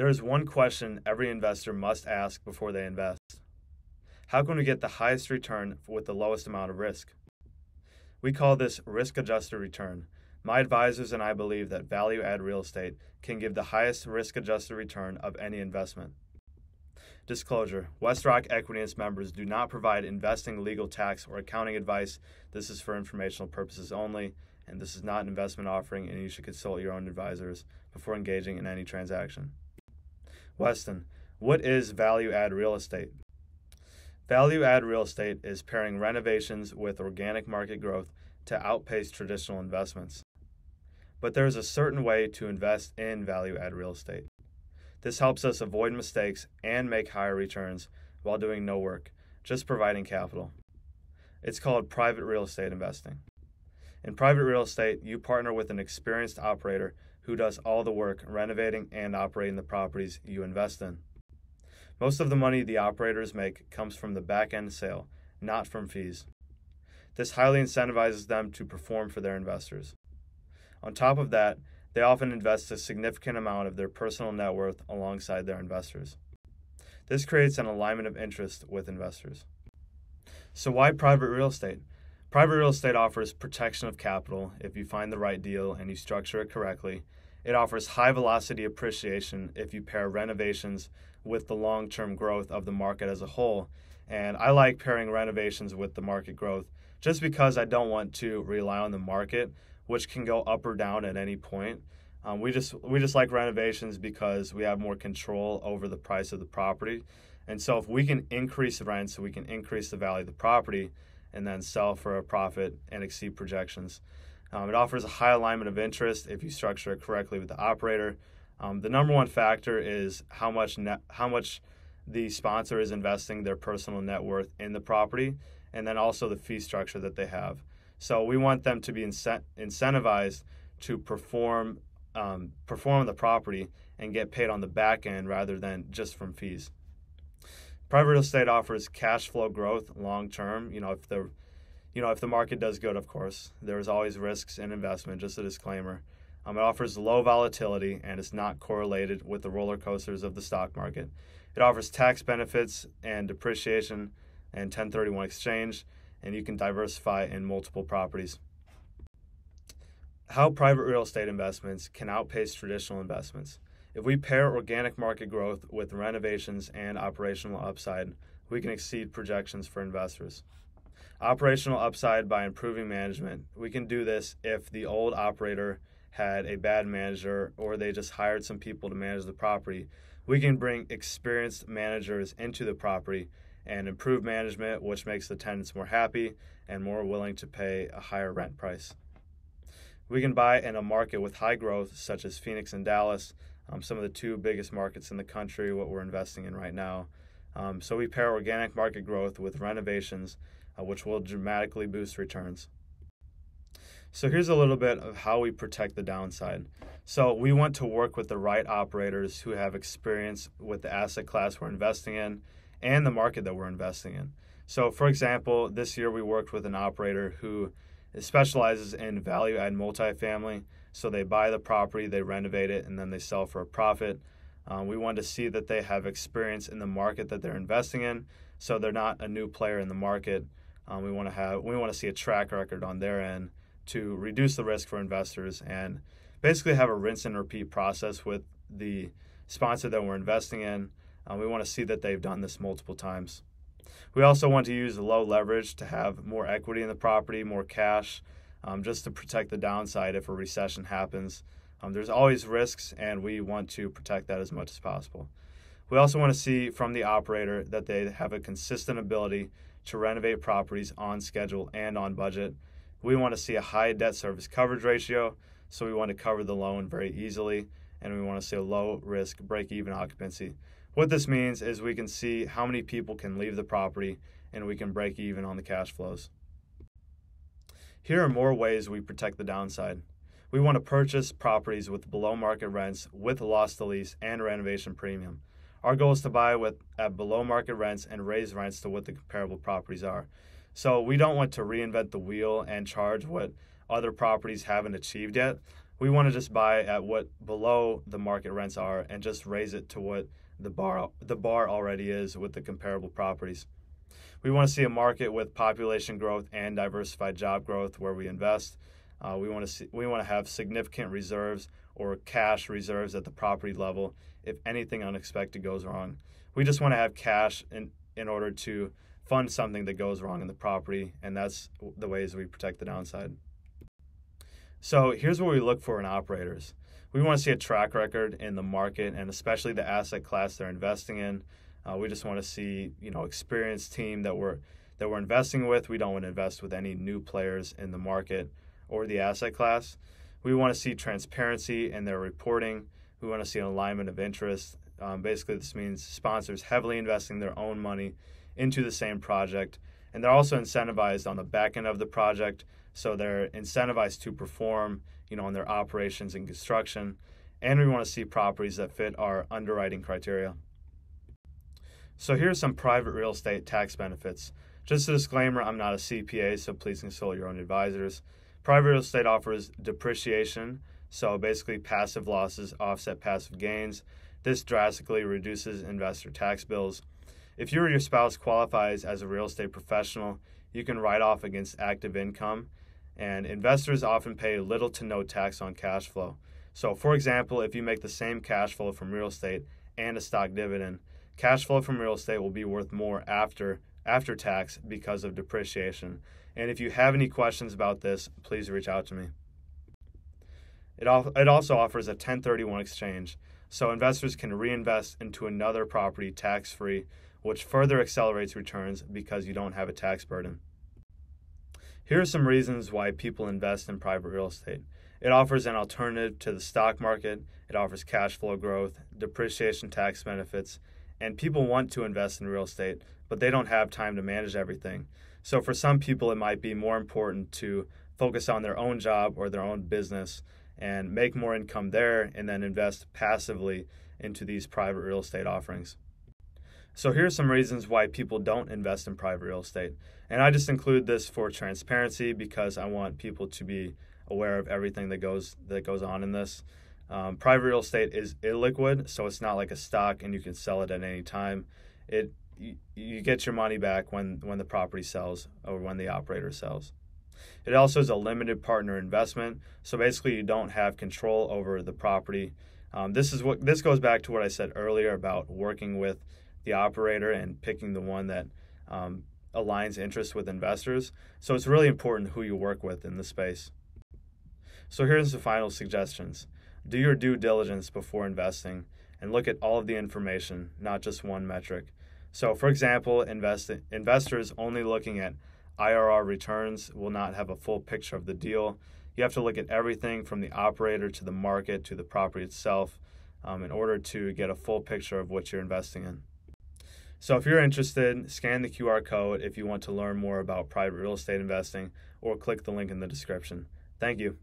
There is one question every investor must ask before they invest How can we get the highest return with the lowest amount of risk? We call this risk adjusted return. My advisors and I believe that value add real estate can give the highest risk adjusted return of any investment. Disclosure Westrock Equity members do not provide investing, legal, tax, or accounting advice. This is for informational purposes only, and this is not an investment offering, and you should consult your own advisors before engaging in any transaction. Weston, what is value add real estate? Value add real estate is pairing renovations with organic market growth to outpace traditional investments. But there is a certain way to invest in value add real estate. This helps us avoid mistakes and make higher returns while doing no work, just providing capital. It's called private real estate investing. In private real estate, you partner with an experienced operator who does all the work renovating and operating the properties you invest in. Most of the money the operators make comes from the back end sale, not from fees. This highly incentivizes them to perform for their investors. On top of that, they often invest a significant amount of their personal net worth alongside their investors. This creates an alignment of interest with investors. So, why private real estate? Private real estate offers protection of capital if you find the right deal and you structure it correctly. It offers high velocity appreciation if you pair renovations with the long term growth of the market as a whole. And I like pairing renovations with the market growth just because I don't want to rely on the market which can go up or down at any point. Um, we just we just like renovations because we have more control over the price of the property, and so if we can increase the rent, so we can increase the value of the property, and then sell for a profit and exceed projections. Um, it offers a high alignment of interest if you structure it correctly with the operator. Um, the number one factor is how much how much the sponsor is investing their personal net worth in the property, and then also the fee structure that they have. So we want them to be incent- incentivized to perform um, perform the property and get paid on the back end rather than just from fees. Private real estate offers cash flow growth long term. You know, if the you know if the market does good, of course, there's always risks in investment. Just a disclaimer. Um, it offers low volatility and it's not correlated with the roller coasters of the stock market. It offers tax benefits and depreciation and 1031 exchange and you can diversify in multiple properties. How private real estate investments can outpace traditional investments. If we pair organic market growth with renovations and operational upside, we can exceed projections for investors. Operational upside by improving management. We can do this if the old operator had a bad manager or they just hired some people to manage the property. We can bring experienced managers into the property and improve management, which makes the tenants more happy and more willing to pay a higher rent price. We can buy in a market with high growth, such as Phoenix and Dallas, um, some of the two biggest markets in the country, what we're investing in right now. Um, so we pair organic market growth with renovations, uh, which will dramatically boost returns. So here's a little bit of how we protect the downside. So we want to work with the right operators who have experience with the asset class we're investing in and the market that we're investing in. So, for example, this year we worked with an operator who specializes in value add multifamily. So they buy the property, they renovate it, and then they sell for a profit. Um, we want to see that they have experience in the market that they're investing in, so they're not a new player in the market. Um, we want to have we want to see a track record on their end to reduce the risk for investors and basically have a rinse and repeat process with the sponsor that we're investing in uh, we want to see that they've done this multiple times. We also want to use low leverage to have more equity in the property, more cash, um, just to protect the downside if a recession happens. Um, there's always risks, and we want to protect that as much as possible. We also want to see from the operator that they have a consistent ability to renovate properties on schedule and on budget. We want to see a high debt service coverage ratio, so we want to cover the loan very easily, and we want to see a low risk break even occupancy. What this means is we can see how many people can leave the property and we can break even on the cash flows. Here are more ways we protect the downside. We want to purchase properties with below market rents with loss to lease and renovation premium. Our goal is to buy with at below market rents and raise rents to what the comparable properties are. So we don't want to reinvent the wheel and charge what other properties haven't achieved yet. We want to just buy at what below the market rents are and just raise it to what the bar the bar already is with the comparable properties. We want to see a market with population growth and diversified job growth where we invest. Uh, we want to see, we want to have significant reserves or cash reserves at the property level if anything unexpected goes wrong. We just want to have cash in in order to fund something that goes wrong in the property, and that's the ways we protect the downside. So here's what we look for in operators. We want to see a track record in the market and especially the asset class they're investing in. Uh, we just want to see, you know, experienced team that we're that we're investing with. We don't want to invest with any new players in the market or the asset class. We want to see transparency in their reporting. We want to see an alignment of interest. Um, basically, this means sponsors heavily investing their own money into the same project, and they're also incentivized on the back end of the project. So they're incentivized to perform, you know, on their operations and construction. And we want to see properties that fit our underwriting criteria. So here's some private real estate tax benefits. Just a disclaimer, I'm not a CPA, so please consult your own advisors. Private real estate offers depreciation, so basically passive losses offset passive gains. This drastically reduces investor tax bills. If you or your spouse qualifies as a real estate professional, you can write off against active income, and investors often pay little to no tax on cash flow. So, for example, if you make the same cash flow from real estate and a stock dividend, cash flow from real estate will be worth more after after tax because of depreciation. And if you have any questions about this, please reach out to me. It, al- it also offers a 1031 exchange, so investors can reinvest into another property tax free, which further accelerates returns because you don't have a tax burden. Here are some reasons why people invest in private real estate. It offers an alternative to the stock market, it offers cash flow growth, depreciation tax benefits, and people want to invest in real estate, but they don't have time to manage everything. So for some people, it might be more important to focus on their own job or their own business and make more income there and then invest passively into these private real estate offerings. So here are some reasons why people don't invest in private real estate. And I just include this for transparency because I want people to be aware of everything that goes that goes on in this. Um, private real estate is illiquid, so it's not like a stock and you can sell it at any time. It you, you get your money back when when the property sells or when the operator sells. It also is a limited partner investment, so basically you don't have control over the property. Um, this is what this goes back to what I said earlier about working with the operator and picking the one that um, aligns interests with investors. So it's really important who you work with in the space. So here's the final suggestions. Do your due diligence before investing and look at all of the information, not just one metric. So, for example, invest, investors only looking at IRR returns will not have a full picture of the deal. You have to look at everything from the operator to the market to the property itself um, in order to get a full picture of what you're investing in. So, if you're interested, scan the QR code if you want to learn more about private real estate investing or click the link in the description. Thank you.